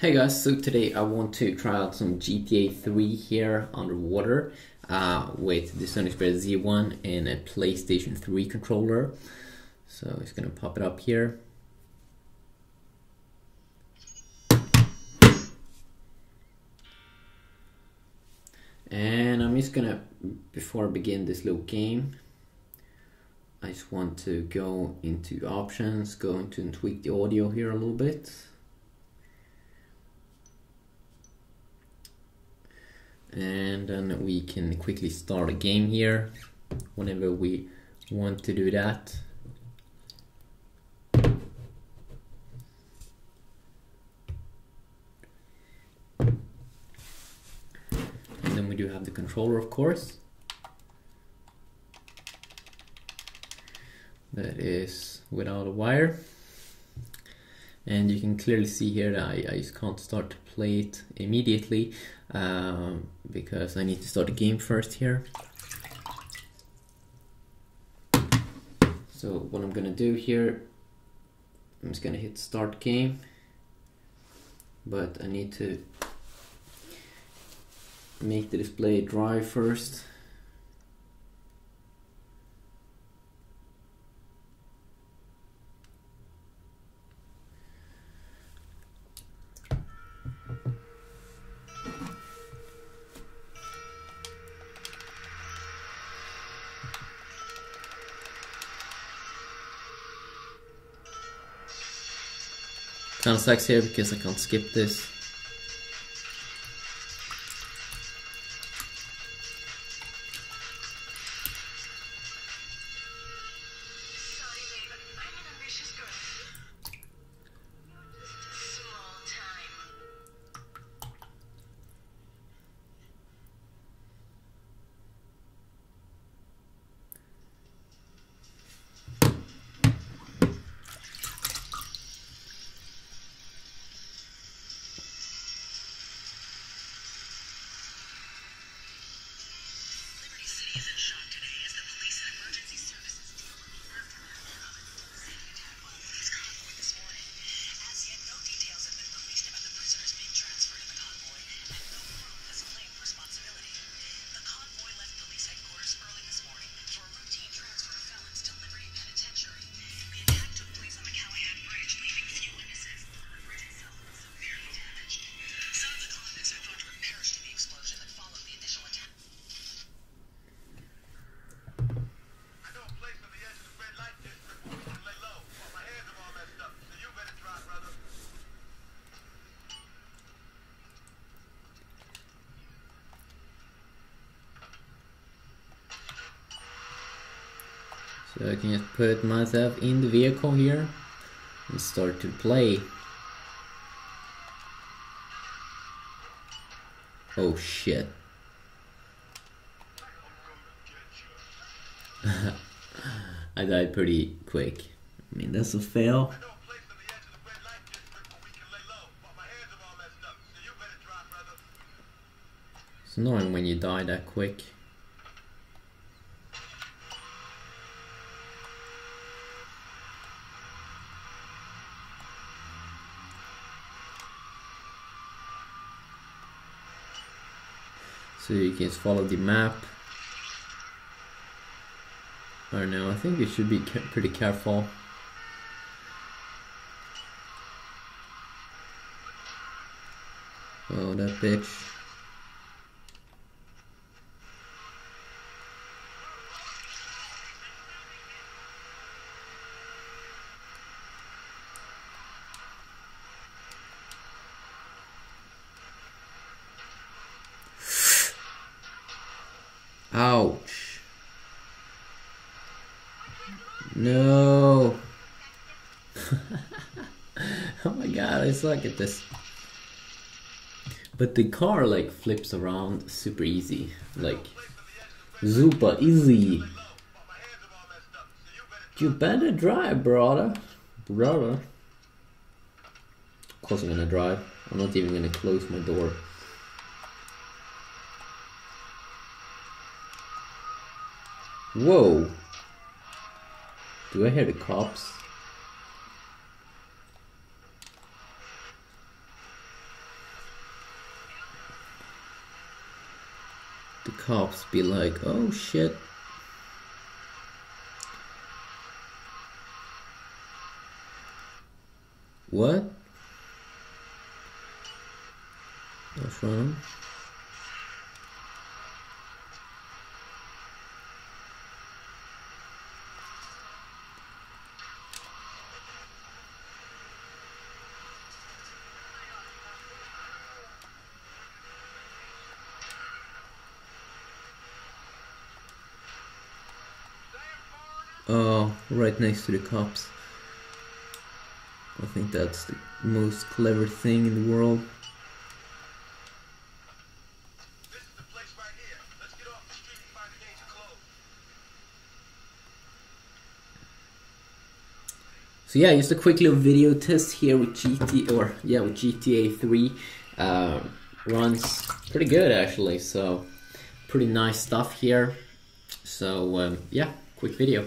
Hey guys, so today I want to try out some GTA 3 here underwater uh, with the Sony Xperia Z1 and a PlayStation 3 controller. So it's gonna pop it up here. And I'm just gonna, before I begin this little game, I just want to go into options, go into and tweak the audio here a little bit. And then we can quickly start a game here. Whenever we want to do that. And then we do have the controller of course. That is without a wire and you can clearly see here that I, I just can't start to play it immediately um, because I need to start the game first here. So what I'm gonna do here, I'm just gonna hit start game, but I need to make the display dry first. Kind of sucks here because I can't skip this. So I can just put myself in the vehicle here and start to play. Oh shit. I died pretty quick. I mean, that's a fail. It's annoying when you die that quick. So you can follow the map. I don't know, I think you should be pretty careful. Oh, that bitch. No. oh my god, I suck at this. But the car like flips around super easy. Like super easy. You better drive, brother. Brother. Of course I'm gonna drive. I'm not even gonna close my door. Whoa. Do I hear the cops? The cops be like, oh shit. What? That's wrong? Oh, right next to the cops. I think that's the most clever thing in the world. So yeah, just a quick little video test here with GT or yeah with GTA 3. Uh, runs pretty good actually, so pretty nice stuff here. So um, yeah, quick video.